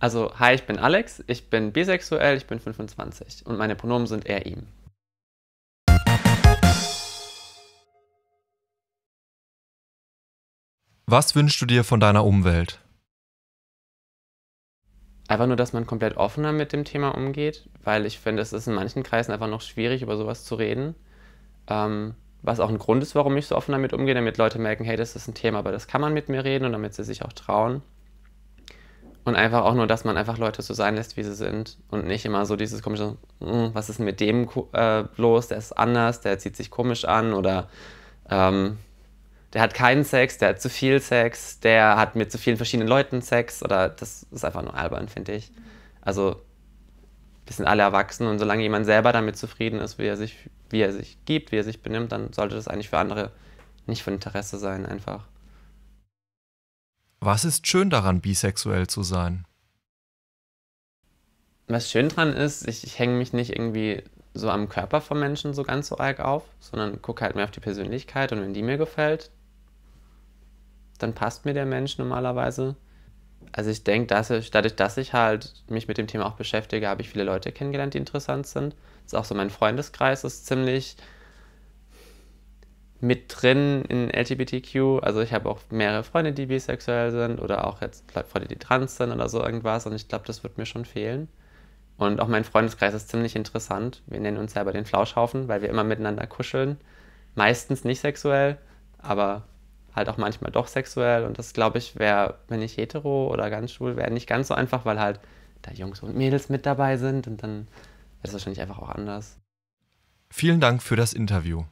Also, hi, ich bin Alex, ich bin bisexuell, ich bin 25 und meine Pronomen sind er, ihm. Was wünschst du dir von deiner Umwelt? Einfach nur, dass man komplett offener mit dem Thema umgeht, weil ich finde, es ist in manchen Kreisen einfach noch schwierig, über sowas zu reden. Ähm, was auch ein Grund ist, warum ich so offen damit umgehe, damit Leute merken, hey, das ist ein Thema, aber das kann man mit mir reden und damit sie sich auch trauen. Und einfach auch nur, dass man einfach Leute so sein lässt, wie sie sind und nicht immer so dieses komische, hm, was ist denn mit dem äh, los, der ist anders, der zieht sich komisch an oder ähm, der hat keinen Sex, der hat zu viel Sex, der hat mit zu vielen verschiedenen Leuten Sex oder das ist einfach nur albern, finde ich. Also wir sind alle erwachsen und solange jemand selber damit zufrieden ist, wie er sich, wie er sich gibt, wie er sich benimmt, dann sollte das eigentlich für andere nicht von Interesse sein, einfach. Was ist schön daran, bisexuell zu sein? Was schön dran ist, ich, ich hänge mich nicht irgendwie so am Körper vom Menschen so ganz so arg auf, sondern gucke halt mehr auf die Persönlichkeit und wenn die mir gefällt, dann passt mir der Mensch normalerweise. Also ich denke, dass ich, dadurch, dass ich halt mich mit dem Thema auch beschäftige, habe ich viele Leute kennengelernt, die interessant sind. Das ist auch so mein Freundeskreis ist ziemlich mit drin in LGBTQ. Also ich habe auch mehrere Freunde, die bisexuell sind oder auch jetzt Freunde, die trans sind oder so irgendwas. Und ich glaube, das wird mir schon fehlen. Und auch mein Freundeskreis ist ziemlich interessant. Wir nennen uns selber den Flauschhaufen, weil wir immer miteinander kuscheln. Meistens nicht sexuell, aber halt auch manchmal doch sexuell. Und das, glaube ich, wäre, wenn ich hetero oder ganz schwul wäre, nicht ganz so einfach, weil halt da Jungs und Mädels mit dabei sind. Und dann wäre es wahrscheinlich einfach auch anders. Vielen Dank für das Interview.